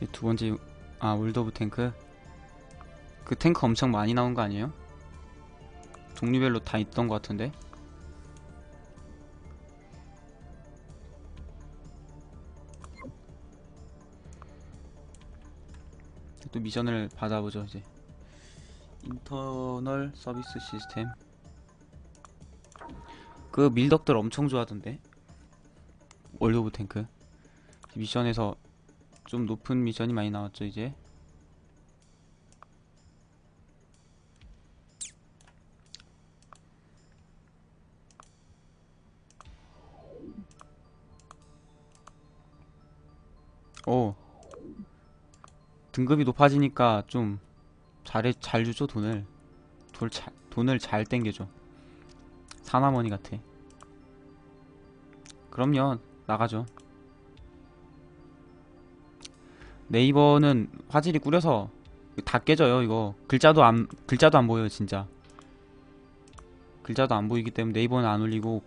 이두 번째 아 오브 탱크? 그 탱크 엄청 많이 나온 거 아니에요? 종류별로 다 있던 것 같은데? 또 미션을 받아보죠 이제. Internal Service System. 그 밀덕들 엄청 좋아하던데? 월드 오브 탱크. 미션에서 좀 높은 미션이 많이 나왔죠 이제. 오. 등급이 높아지니까 좀 잘해 잘 주죠 돈을. 돌 잘, 돈을 잘 땡겨줘. 사나머니 같아. 그럼요 나가죠 네이버는 화질이 꾸려서 다 깨져요 이거 글자도 안 글자도 안 보여요 진짜 글자도 안 보이기 때문에 네이버는 안 올리고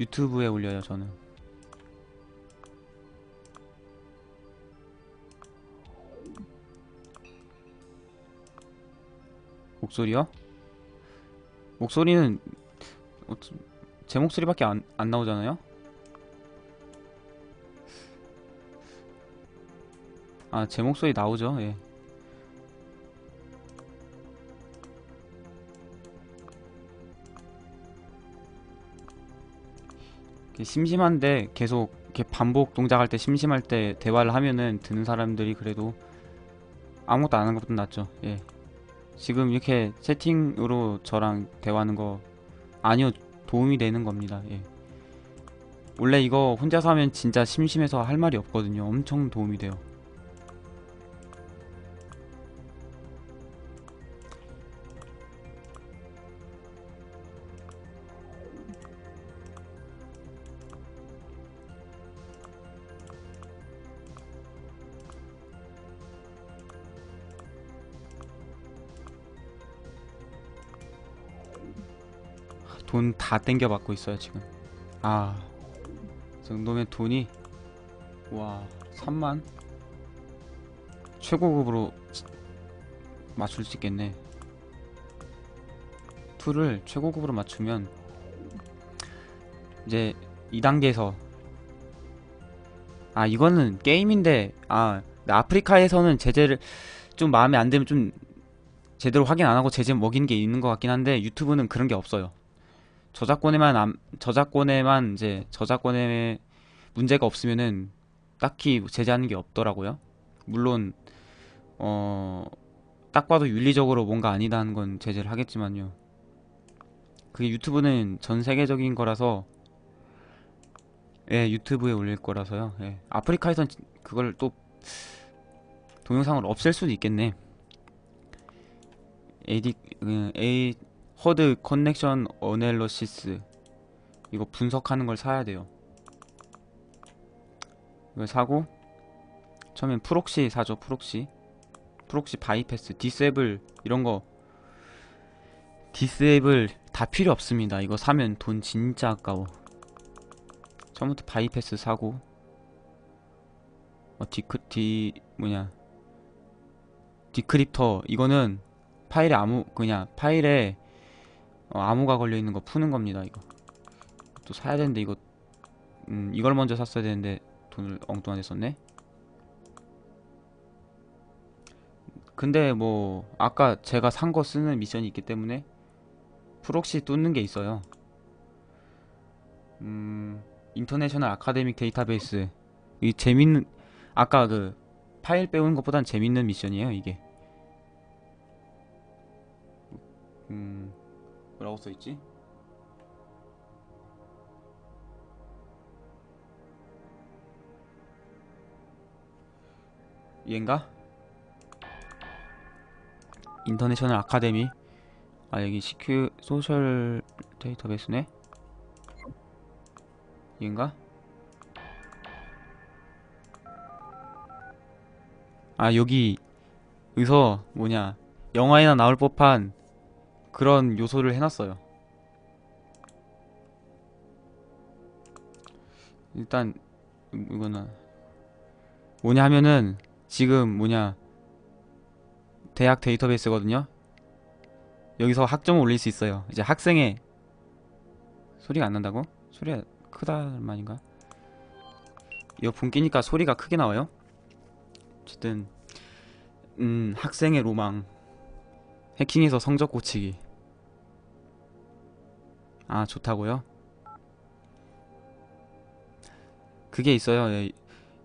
유튜브에 올려요 저는 목소리요? 목소리는 어, 제 목소리밖에 안, 안 나오잖아요? 아, 제 목소리 나오죠, 예. 심심한데 계속 이렇게 반복 동작할 때 심심할 때 대화를 하면은 듣는 사람들이 그래도 아무것도 안 하는 것보다 낫죠, 예. 지금 이렇게 채팅으로 저랑 대화하는 거 아니요 도움이 되는 겁니다. 예. 원래 이거 혼자서 하면 진짜 심심해서 할 말이 없거든요. 엄청 도움이 돼요. 돈 다 땡겨 받고 있어요 지금. 아이 정도면 돈이 와 3만? 최고급으로 맞출 수 있겠네. 2를 최고급으로 맞추면 이제 2단계에서 아 이거는 게임인데 아 아프리카에서는 제재를 좀 마음에 안 들면 좀 제대로 확인 안 하고 제재 먹이는 게 있는 것 같긴 한데 유튜브는 그런 게 없어요 저작권에만 안- 저작권에만 이제 저작권에 문제가 없으면은 딱히 제재하는 게 없더라고요. 물론 어 딱 봐도 윤리적으로 뭔가 아니다는 건 제재를 하겠지만요. 그게 유튜브는 전 세계적인 거라서 예, 유튜브에 올릴 거라서요. 예. 아프리카에선 지- 그걸 또 동영상을 없앨 수도 있겠네. AD 그, A HUD connection analysis 이거 분석하는 걸 사야 돼요. 이걸 사고 처음엔 proxy 사죠. proxy. proxy bypass, disable 이런 거 disable 다 필요 없습니다. 이거 사면 돈 진짜 아까워. 처음부터 바이패스 사고 어, 디크 디 뭐냐 decrypter 이거는 파일에 아무 그냥 파일에 어, 암호가 걸려 있는 거 푸는 겁니다. 이거 또 사야 되는데 이거 음, 이걸 먼저 샀어야 되는데 돈을 엉뚱하게 썼네. 근데 뭐 아까 제가 산 거 쓰는 미션이 있기 때문에 proxy 뚫는 게 있어요. 음, International Academic Database 이 재밌는 아까 그 파일 빼오는 것보단 재밌는 미션이에요 이게. 음, 뭐라고 써있지? 얘인가? International Academy 아 여기 CQ social database네 얘인가? 아 여기 여기서 뭐냐 영화에나 나올 법한 그런 요소를 해놨어요 일단 이- 이거는 뭐냐 하면은 지금 뭐냐 대학 데이터베이스거든요. 여기서 학점을 올릴 수 있어요. 이제 학생의 소리가 안 난다고? 소리가 크다는 말인가? 이어폰 끼니까 소리가 크게 나와요. 어쨌든 음 학생의 로망 해킹해서 성적 고치기 아 좋다고요? 그게 있어요. 예,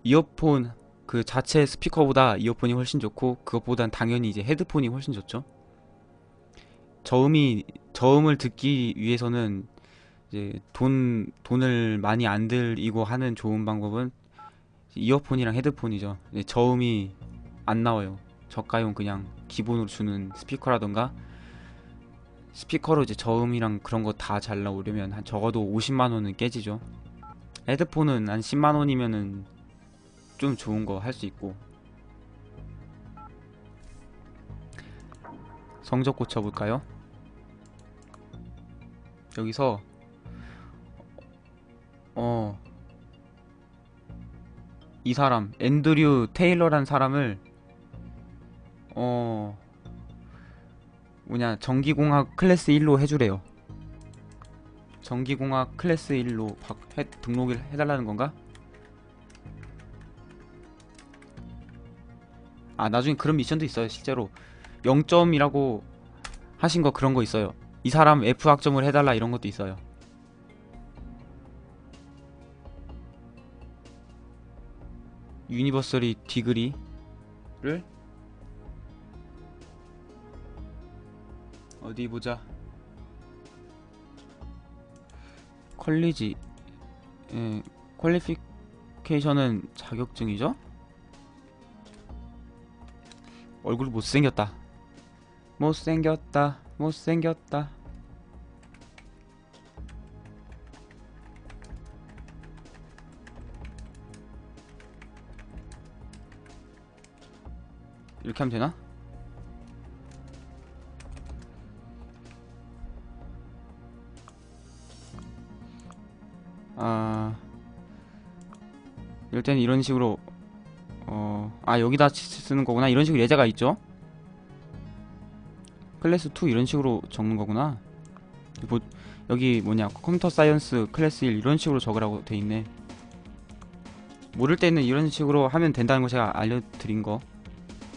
이어폰 그 자체 스피커보다 이어폰이 훨씬 좋고 그것보단 당연히 이제 헤드폰이 훨씬 좋죠. 저음이 저음을 듣기 위해서는 이제 돈 돈을 많이 안 들이고 하는 좋은 방법은 이어폰이랑 헤드폰이죠. 이제 저음이 안 나와요. 저가용 그냥 기본으로 주는 스피커라던가 스피커로 이제 저음이랑 그런 거 다 잘 나오려면 한 적어도 50만 원은 깨지죠. 헤드폰은 한 10만 원이면은 좀 좋은 거 할 수 있고 성적 고쳐볼까요? 여기서 어 이 사람 앤드류 테일러란 사람을 어. 뭐냐 전기공학 클래스 1로 해주래요. 전기공학 클래스 1로 박, 해, 등록을 해달라는 건가? 아 나중에 그런 미션도 있어요 실제로. 0점이라고 하신 거 그런 거 있어요. 이 사람 F 학점을 해달라 이런 것도 있어요. university degree를 어디 보자 컬리지 예, 퀄리피케이션은 자격증이죠? 얼굴 못생겼다 못생겼다 못생겼다 이렇게 하면 되나? 때는 이런 식으로 어, 아 여기다 쓰는 거구나. 이런 식으로 예제가 있죠? 클래스 2 이런 식으로 적는 거구나. 뭐, 여기 뭐냐 computer science class 1 이런 식으로 적으라고 돼 있네. 모를 때는 이런 식으로 하면 된다는 거 제가 알려드린 거.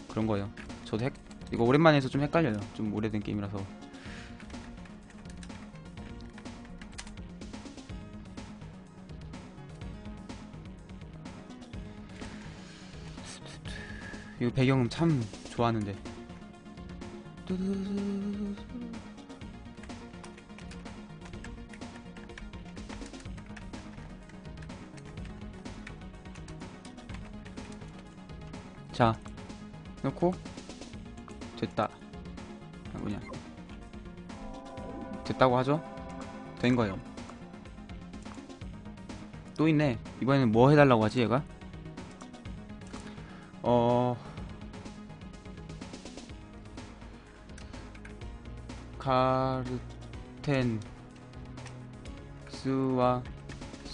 그런 거예요. 저도 헷, 이거 오랜만에 해서 좀 헷갈려요. 좀 오래된 게임이라서 이거 배경음 참 좋아하는데. 자 넣고. 됐다. 아, 뭐냐. 됐다고 하죠? 된 거예요. 또 있네. 이번에는 뭐 해달라고 하지 얘가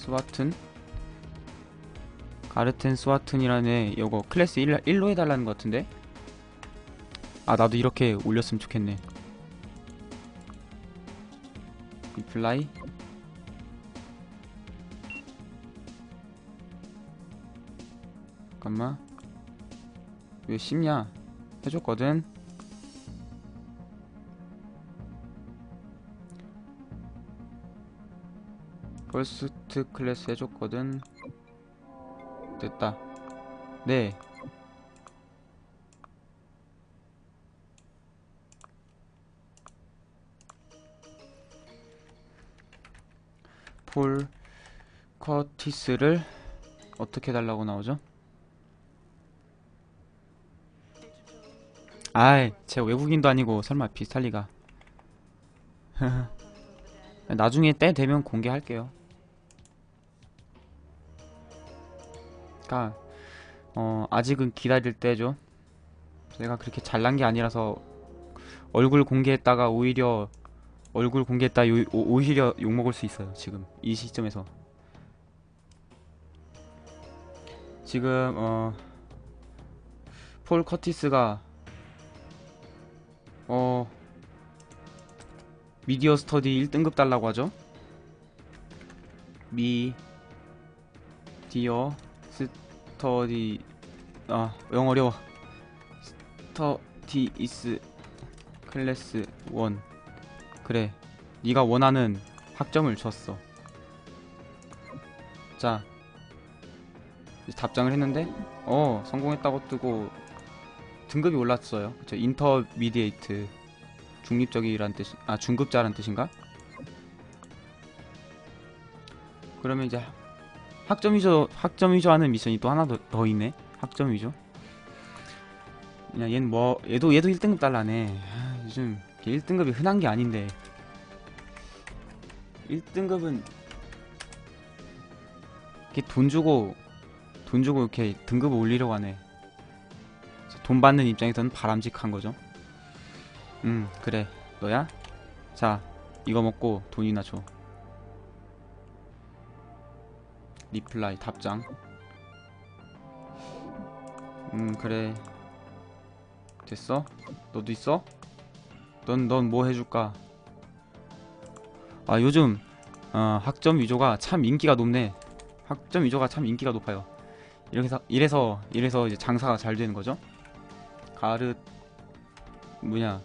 스와튼? 가르텐 스와튼이라는 애 요거 클래스 1, 1로 해달라는 것 같은데? 아 나도 이렇게 올렸으면 좋겠네. Reply? 잠깐만. 왜 쉽냐 해줬거든. first class 해줬거든 됐다 네 폴 커티스를 어떻게 달라고 나오죠? 아이, 제 외국인도 아니고 설마 비슷할 리가. 나중에 때 되면 공개할게요. 그니까, 어, 아직은 기다릴 때죠. 제가 그렇게 잘난 게 아니라서 얼굴 공개했다가 오히려 얼굴 공개했다 요, 오, 오히려 욕먹을 수 있어요. 지금 이 시점에서. 지금 어 폴 커티스가 어 media study 1등급 달라고 하죠. media study 아 영어 어려워. studies class 1 그래 네가 원하는 학점을 줬어. 자 답장을 했는데 어 성공했다고 뜨고 등급이 올랐어요. 그쵸 인터미디에이트 중립적이란 뜻, 아 중급자란 뜻인가? 그러면 이제 학점 위조 학점 위조하는 미션이 또 하나 더, 더 있네. 학점 위조. 그냥 얘는 뭐 얘도 얘도 1등급 달라네. 아, 요즘 1등급이 흔한 게 아닌데 1등급은 이렇게 돈 주고 돈 주고 이렇게 등급을 올리려고 하네. 돈 받는 입장에서는 바람직한 거죠. 음, 그래. 너야? 자, 이거 먹고 돈이나 줘. reply 답장. 음, 그래. 됐어? 너도 있어? 넌, 넌 뭐 해줄까? 아, 요즘, 어, 학점 위조가 참 인기가 높네. 학점 위조가 참 인기가 높아요. 이래서, 이래서, 이래서 이제 장사가 잘 되는 거죠. 가르, 뭐냐.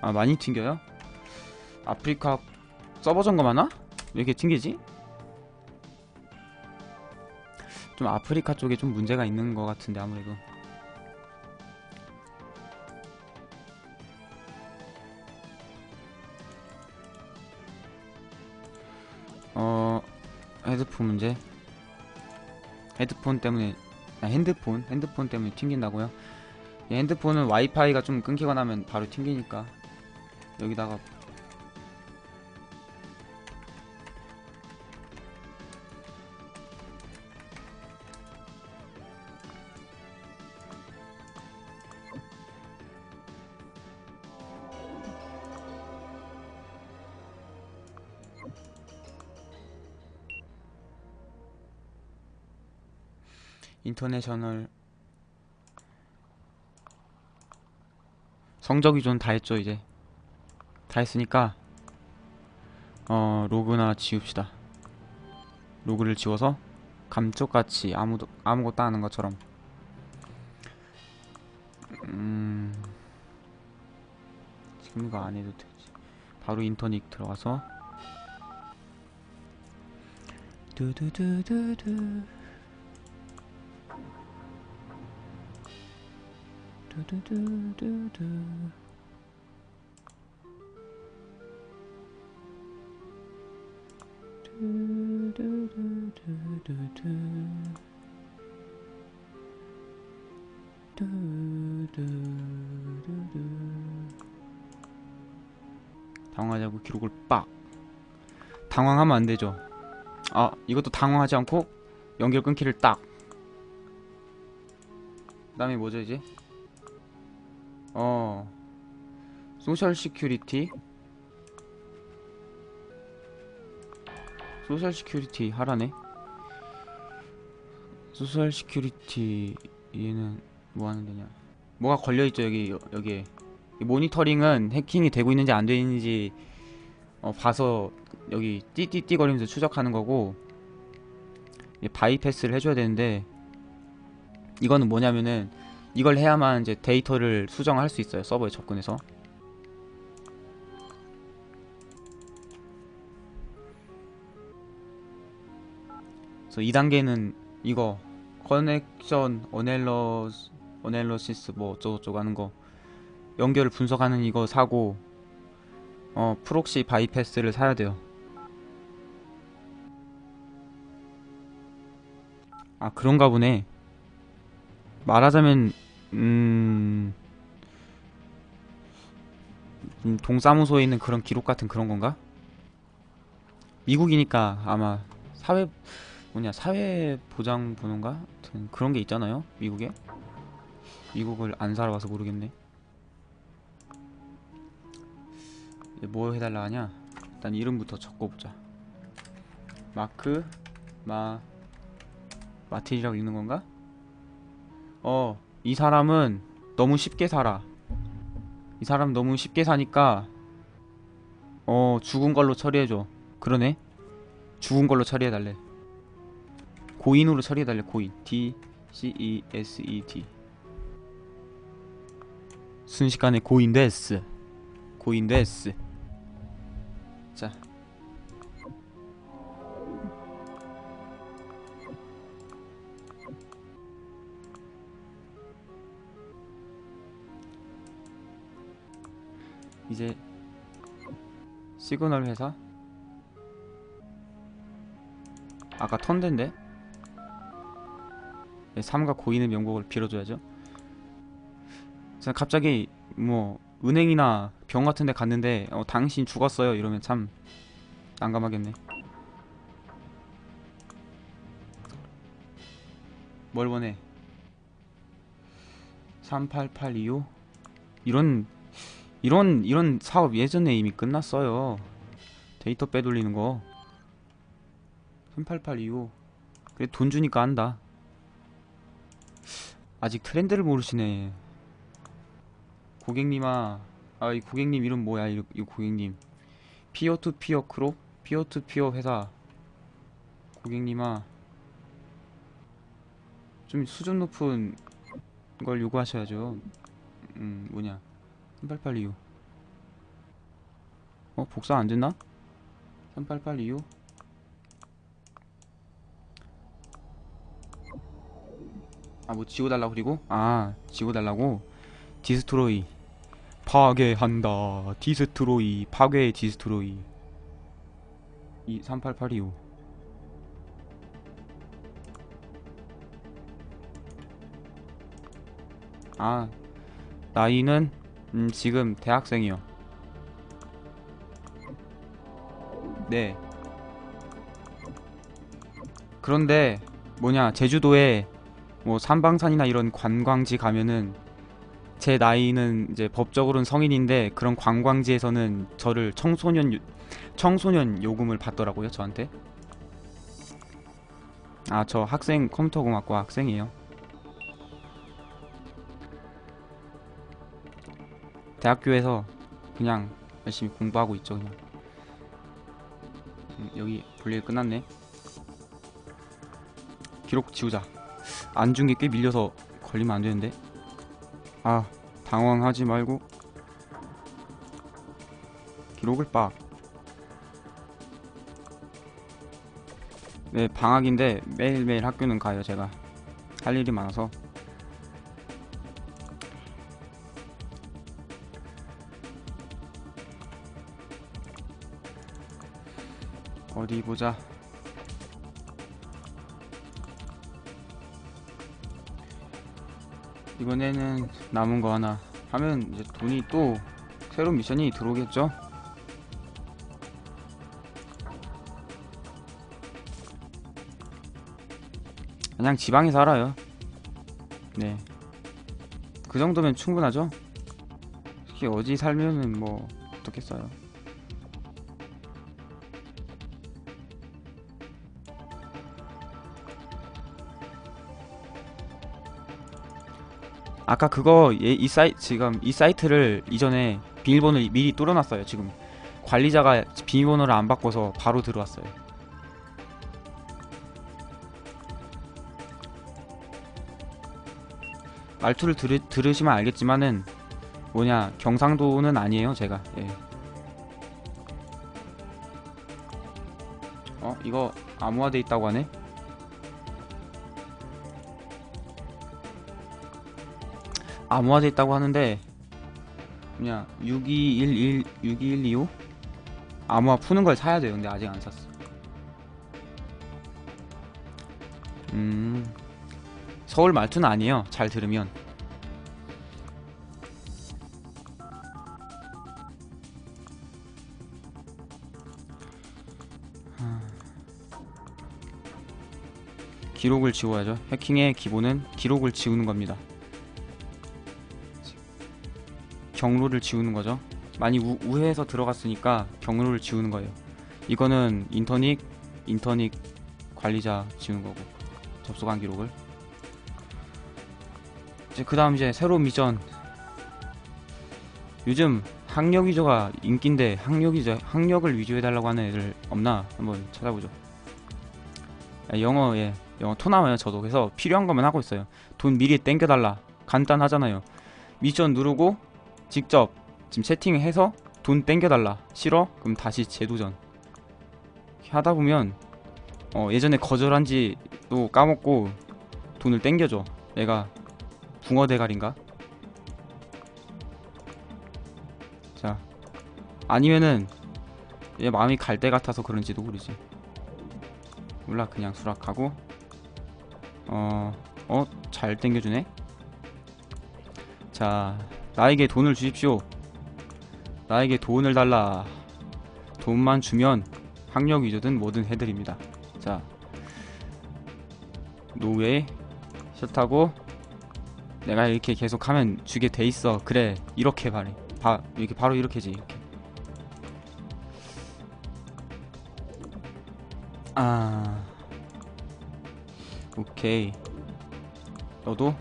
아, 많이 튕겨요? 아프리카 서버 점검 하나? 왜 이렇게 튕기지? 좀 아프리카 쪽에 좀 문제가 있는 것 같은데, 아무래도. 어, 헤드폰 문제. 헤드폰 때문에, 아, 핸드폰, 핸드폰 때문에 튕긴다고요? 이 핸드폰은 와이파이가 좀 끊기거나 하면 바로 튕기니까. 여기다가 인터내셔널. 성적 위조는 다 했죠 이제. 다 했으니까 어 로그나 지웁시다. 로그를 지워서 감쪽같이 아무도 아무것도 안 하는 것처럼. 음 지금 이거 안 해도 되지. 바로 인터넷 들어가서. 두두두두두 두 두두두두두 두두두두 당황하자고 기록을 빡. 당황하면 안 되죠. 아 이것도 당황하지 않고 연결 끊기를 딱. 그 다음에 뭐죠 이제 어. social security social security 하라네. Social security 얘는 뭐 하는 데냐? 뭐가 걸려있죠 여기 여- 여기에. 이 모니터링은 해킹이 되고 있는지 안 되는지 어, 봐서 여기 띠띠띠 거리면서 추적하는 거고 이 바이패스를 해줘야 되는데 이거는 뭐냐면은 이걸 해야만 이제 데이터를 수정할 수 있어요 서버에 접근해서. 그래서 2단계는 이거 connection analy analysis 뭐 어쩌고저쩌고 하는 거 연결을 분석하는 이거 사고 어 proxy bypass를 사야 돼요. 아 그런가 보네. 말하자면 음, 음 동사무소에 있는 그런 기록 같은 그런 건가? 미국이니까 아마 사회 뭐냐 사회 보장 번호인가? 하여튼 그런 게 있잖아요 미국에 미국을 안 살아봐서 모르겠네 뭐 해달라 하냐 일단 이름부터 적어보자 마크 마 마틸이라고 읽는 건가? 어, 이 사람은 너무 쉽게 살아. 이 사람 너무 쉽게 사니까 어, 죽은 걸로 처리해줘. 그러네. 죽은 걸로 처리해달래. 고인으로 처리해달래. 고인. D C E S E T. 순식간에 고인 데스. 고인 데스. 자. 이제 시그널 회사? 아까 턴덴데? 네, 삼가 고인의 명복을 빌어줘야죠. 갑자기 뭐 은행이나 병 같은 데 갔는데 어, 당신 죽었어요. 이러면 참 난감하겠네. 뭘 원해? 38825 이런 이런 이런 사업 예전에 이미 끝났어요. 데이터 빼돌리는 거. 38825. 그래 돈 주니까 한다. 아직 트렌드를 모르시네. 고객님아, 아 이 고객님 이름 뭐야 이, 이 고객님. peer to peer corp, peer to peer 회사. 고객님아, 좀 수준 높은 걸 요구하셔야죠. 음 뭐냐. 3882호 어? 복사 안 됐나? 3882호 아뭐 지워달라고 그리고? 아 지워달라고? destroy 파괴한다 destroy 파괴 destroy 이 38825. 아 나이는 음, 지금 대학생이요. 네. 그런데 뭐냐 제주도에 뭐 삼방산이나 이런 관광지 가면은 제 나이는 이제 법적으로는 성인인데 그런 관광지에서는 저를 청소년 요- 청소년 요금을 받더라고요 저한테. 아 저 학생 컴퓨터공학과 학생이에요. 대학교에서 그냥 열심히 공부하고 있죠 그냥. 음, 여기 볼일 끝났네. 기록 지우자. 안준게 꽤 밀려서 걸리면 안 되는데. 아 당황하지 말고. 기록을 빡. 네, 방학인데 매일매일 학교는 가요, 제가. 할 일이 많아서. 어디 보자. 이번에는 남은 거 하나 하면 이제 돈이 또 새로운 미션이 들어오겠죠? 그냥 지방에 살아요. 네. 그 정도면 충분하죠? 특히 어디 살면은 뭐 어떻겠어요. 아까 그거 얘- 이 사이 지금 이 사이트를 이전에 비밀번호를 미리 뚫어놨어요. 지금 관리자가 비밀번호를 안 바꿔서 바로 들어왔어요. 말투를 들으, 들으시면 알겠지만은 뭐냐 경상도는 아니에요 제가 예. 어 이거 암호화돼 있다고 하네 암호화돼 있다고 하는데 그냥 6211 6212호 암호화 푸는 걸 사야 돼요. 근데 아직 안 샀어. 음 서울 말투는 아니에요. 잘 들으면. 기록을 지워야죠. 해킹의 기본은 기록을 지우는 겁니다. 경로를 지우는 거죠. 많이 우, 우회해서 들어갔으니까 경로를 지우는 거예요. 이거는 인터닉 인터닉 관리자 지우는 거고 접속한 기록을. 이제 그 다음 이제 새로운 미션. 요즘 학력 위주가 인기인데 학력 위주 학력을 위주해달라고 하는 애들 없나? 한번 찾아보죠. 아, 영어 예. 영어 토 나와요 저도. 그래서 필요한 거만 하고 있어요. 돈 미리 땡겨달라. 간단하잖아요. 미션 누르고 직접 지금 채팅해서 돈 땡겨달라. 싫어? 그럼 다시 재도전. 이렇게 하다 보면 어, 예전에 거절한지도 까먹고 돈을 땡겨줘. 내가 붕어 대가리인가? 자 아니면은 얘 마음이 갈 때 같아서 그런지도 모르지. 몰라. 그냥 수락하고. 어, 어, 잘 땡겨주네. 자 나에게 돈을 주십시오. 나에게 돈을 달라. 돈만 주면 학력 위주든 뭐든 해드립니다. 자 노예 싫다고 내가 이렇게 계속 하면 주게 돼 있어. 그래 이렇게 말해. 바 이렇게 바로 이렇게지 이렇게. 아 오케이. 너도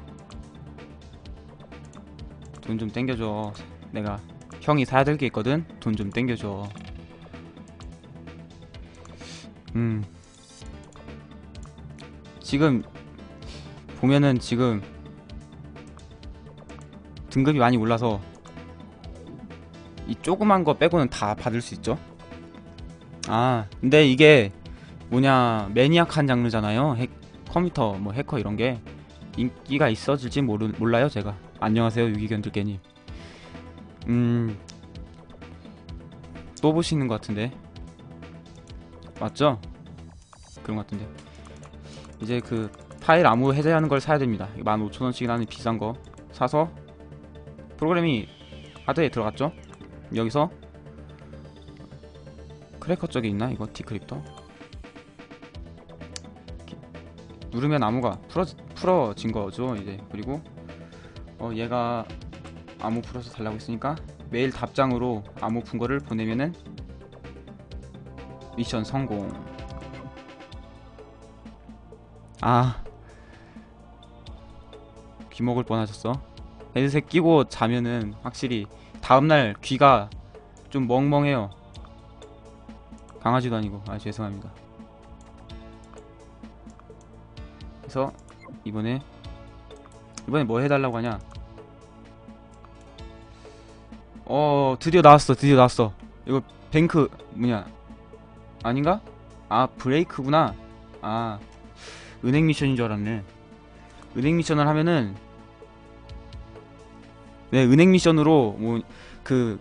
돈 좀 땡겨줘. 내가 형이 사야 될 게 있거든. 돈 좀 땡겨줘. 음. 지금 보면은 지금 등급이 많이 올라서 이 조그만 거 빼고는 다 받을 수 있죠? 아 근데 이게 뭐냐 매니악한 장르잖아요. 핵, 컴퓨터 뭐 해커 이런 게 인기가 있어질지 모르, 몰라요 제가 안녕하세요 유기견들개님 음... 또 보시는 것 같은데 맞죠? 그런 것 같은데 이제 그 파일 암호 해제하는 걸 사야 됩니다 15,000원씩이라는 비싼 거 사서 프로그램이 하드에 들어갔죠? 여기서 cracker 쪽에 있나? 이거 decrypter 누르면 암호가 풀어, 풀어진 거죠 이제 그리고 어 얘가 암호 풀어서 달라고 했으니까 메일 답장으로 암호 푼 거를 보내면은 미션 성공. 아 귀먹을 뻔하셨어. 헤드셋 끼고 자면은 확실히 다음날 귀가 좀 멍멍해요. 강아지도 아니고. 아 죄송합니다. 그래서 이번에 이번에 뭐 해달라고 하냐? 어 드디어 나왔어 드디어 나왔어. 이거 뱅크 뭐냐? 아닌가? 아 브레이크구나. 아 은행 미션인 줄 알았네. 은행 미션을 하면은 네 은행 미션으로 뭐 그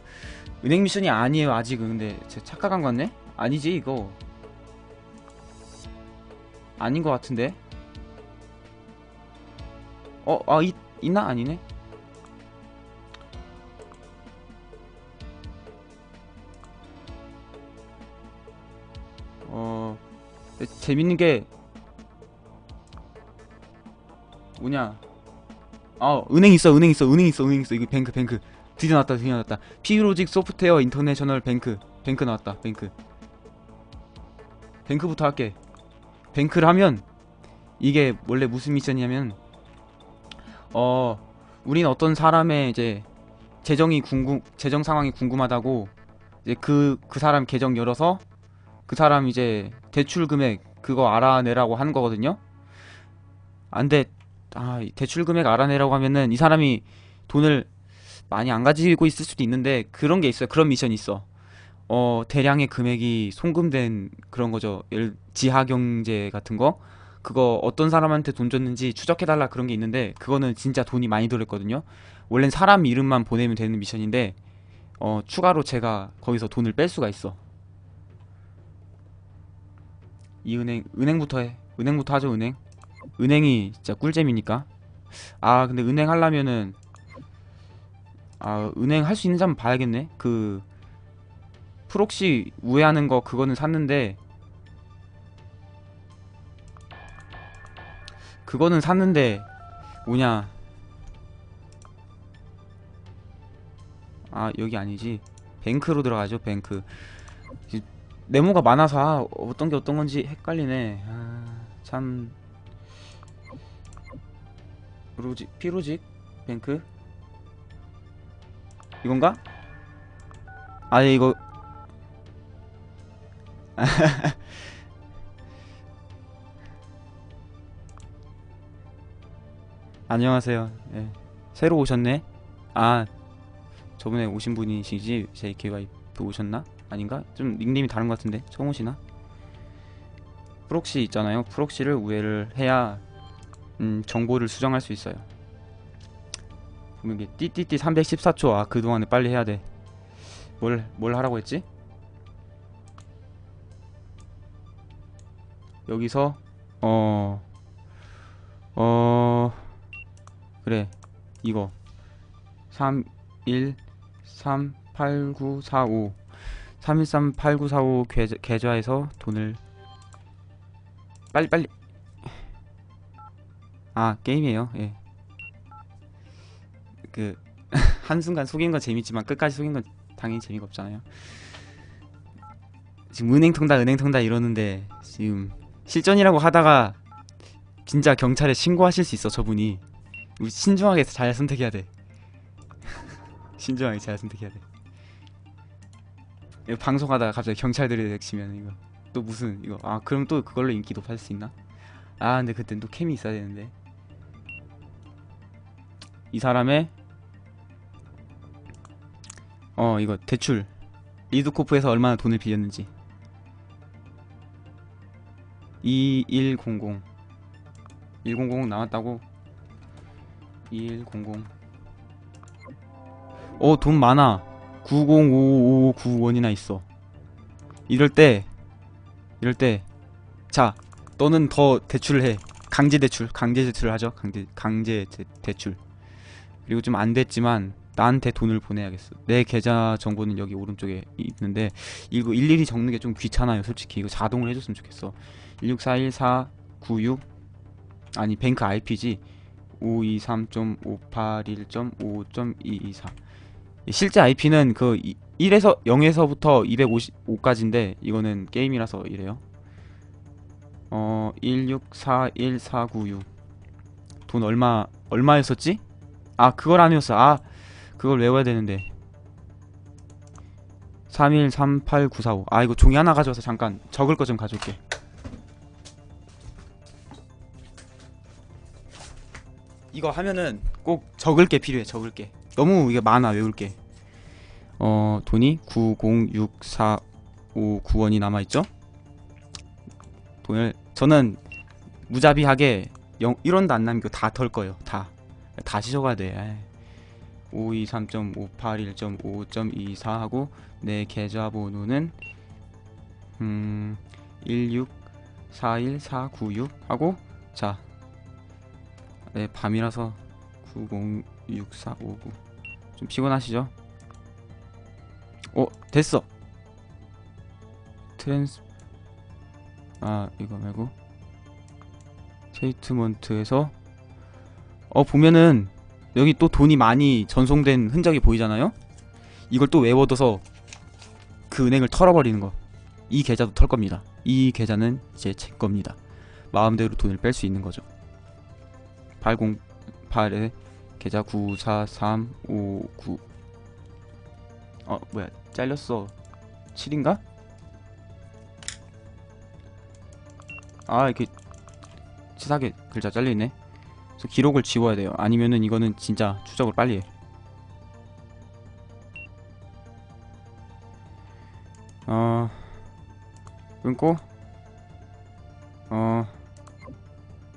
은행 미션이 아니에요 아직은. 근데 제가 착각한 것 같네? 아니지 이거. 아닌 것 같은데 어, 아, 있, 있나? 아니네? 어, 재밌는 게, 뭐냐. 아, 은행 있어, 은행 있어, 은행 있어, 은행 있어. 이거 bank, bank. 드디어 나왔다, 드디어 나왔다. 피로직 software international bank. Bank 나왔다, bank. Bank부터 할게. Bank를 하면, 이게 원래 무슨 미션이냐면, 어, 우린 어떤 사람의 이제 재정이 궁금, 재정 상황이 궁금하다고 이제 그, 그 사람 계정 열어서 그 사람 이제 대출 금액 그거 알아내라고 하는 거거든요. 안 돼. 아, 이 대출 금액 알아내라고 하면은 이 사람이 돈을 많이 안 가지고 있을 수도 있는데 그런 게 있어요. 그런 미션이 있어. 어, 대량의 금액이 송금된 그런 거죠. 예를 지하 경제 같은 거. 그거 어떤 사람한테 돈 줬는지 추적해달라 그런 게 있는데 그거는 진짜 돈이 많이 들었거든요. 원래는 사람 이름만 보내면 되는 미션인데 어, 추가로 제가 거기서 돈을 뺄 수가 있어. 이 은행 은행부터 해. 은행부터 하죠 은행. 은행이 진짜 꿀잼이니까. 아 근데 은행 하려면은 아 은행 할 수 있는지 한번 봐야겠네. 그 proxy 우회하는 거 그거는 샀는데 그거는 샀는데 뭐냐? 아 여기 아니지. 뱅크로 들어가죠 뱅크. 이- 네모가 많아서 아, 어떤 게 어떤 건지 헷갈리네. 아, 참. 로직 피로직? 뱅크? 이건가? 아 이거 안녕하세요. 예. 새로 오셨네. 아 저번에 오신 분이시지 JKY 오셨나? 아닌가? 좀 닉네임이 다른 것 같은데 오시나? proxy 있잖아요. Proxy를 우회를 해야 음, 정보를 수정할 수 있어요. 그럼 이게 띠띠띠 314초 아 그동안에 빨리 해야 돼. 뭘 뭘 하라고 했지? 여기서 어 어, 그래 이거. 3 1 3 8 9 4 5 313 8945 계좌, 계좌에서 돈을 빨리 빨리. 아 게임이에요. 예. 그 한순간 속인 건 재밌지만 끝까지 속인 건 당연히 재미가 없잖아요. 지금 은행 통다 은행 통다 이러는데 지금 실전이라고 하다가 진짜 경찰에 신고하실 수 있어 저분이 신중하게 잘 선택해야 돼. 신중하게 잘 선택해야 돼. 이거 방송하다가 갑자기 경찰들이 치면 이거 또 무슨 이거 아 그럼 또 그걸로 인기 높아질 수 있나? 아 근데 그땐 또 캠이 있어야 되는데. 이 사람의 어 이거 대출. 리드코프에서 얼마나 돈을 빌렸는지. 2100 100 나왔다고 2100 어 돈 많아. 9055591이나 있어. 이럴 때 이럴 때 자 너는 더 대출을 해. 강제 대출 강제 대출을 하죠. 강제 강제 대, 대출. 그리고 좀 안 됐지만 나한테 돈을 보내야겠어. 내 계좌 정보는 여기 오른쪽에 있는데 이거 일일이 적는 게 좀 귀찮아요 솔직히. 이거 자동으로 해줬으면 좋겠어. 1641496 아니 뱅크 IPG 523.581.5.224 실제 IP는 그 1에서 0에서부터 255까지인데 이거는 게임이라서 이래요. 어 1641496. 돈 얼마 얼마였었지? 아 그걸 아니었어. 아 그걸 외워야 되는데. 3138945. 아 이거 종이 하나 가져와서 잠깐 적을 거 좀 가져올게. 이거 하면은 꼭 적을 게 필요해. 적을 게. 너무 이게 많아 외울 게. 어 돈이 9064591원이 남아 있죠? 돈을 저는 무자비하게 0, 1원도 안 남기고 다 털 거예요. 다. 다시 적어야 돼. 523.581.5.24 하고 내 계좌번호는 음 1641496 하고 자. 네, 밤이라서 906459. 좀 피곤하시죠? 어, 됐어. trans 아, 이거 말고 statement에서 어, 보면은 여기 또 돈이 많이 전송된 흔적이 보이잖아요? 이걸 또 외워둬서 그 은행을 털어버리는 거. 이 계좌도 털 겁니다. 이 계좌는 이제 제 겁니다. 마음대로 돈을 뺄 수 있는 거죠. 808에 계좌 943599어 뭐야 잘렸어. 7인가? 아 이렇게 치사하게 글자 잘리네. 그래서 기록을 지워야 돼요. 아니면은 이거는 진짜 추적을 빨리 해. 어... 끊고 어...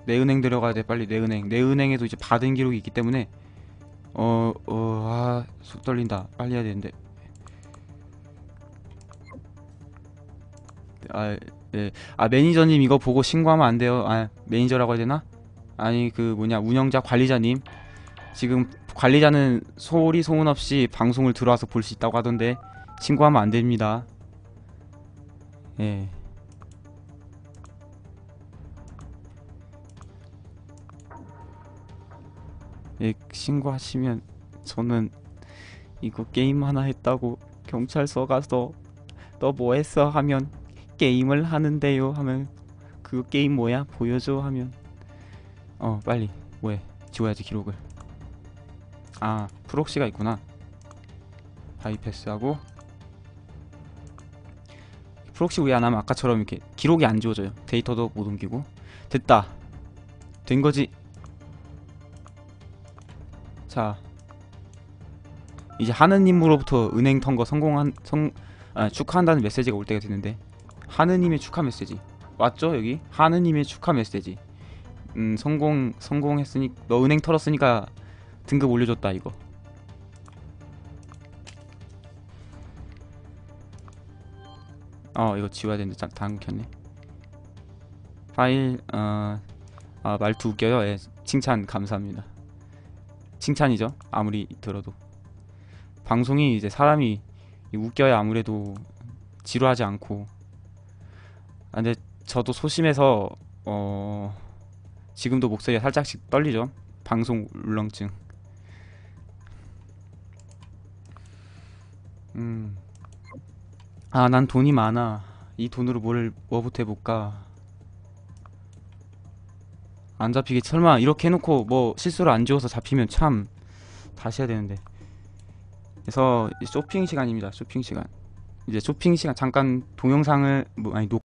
내 은행 들어가야 돼 빨리 내 은행 내 은행에도 이제 받은 기록이 있기 때문에 어... 어... 아... 속 떨린다 빨리 해야 되는데 아... 네. 아 매니저님 이거 보고 신고하면 안 돼요 아 매니저라고 해야 되나? 아니 그 뭐냐 운영자 관리자님 지금 관리자는 소리 소문 없이 방송을 들어와서 볼 수 있다고 하던데 신고하면 안 됩니다 예. 예, 신고하시면 저는 이거 게임 하나 했다고 경찰서 가서 너 뭐 했어? 하면 게임을 하는데요 하면 그 게임 뭐야? 보여줘 하면 어 빨리. 뭐해 지워야지 기록을. 아 proxy가 있구나. bypass하고 proxy 우회 안 하면 아까처럼 이렇게 기록이 안 지워져요. 데이터도 못 옮기고. 됐다. 된 거지 자 이제 하느님으로부터 은행 통과 성공한 성 아, 축하한다는 메시지가 올 때가 됐는데 하느님의 축하 메시지. 왔죠 여기? 하느님의 축하 메시지. 음 성공 성공했으니 너 은행 털었으니까 등급 올려줬다 이거. 어 이거 지워야 되는데 자, 다음 켰네. 파일 어 아, 말투 웃겨요? 예, 칭찬 감사합니다 칭찬이죠 아무리 들어도 방송이 이제 사람이 웃겨야 아무래도 지루하지 않고 아, 근데 저도 소심해서 어 지금도 목소리가 살짝씩 떨리죠 방송 울렁증 음. 아, 난 돈이 많아. 이 돈으로 뭘, 뭐부터 해볼까? 안 잡히게, 설마, 이렇게 해놓고, 뭐, 실수로 안 지워서 잡히면 참, 다시 해야 되는데. 그래서, 쇼핑 시간입니다, 쇼핑 시간. 이제 쇼핑 시간, 잠깐 동영상을, 뭐, 아니, 녹,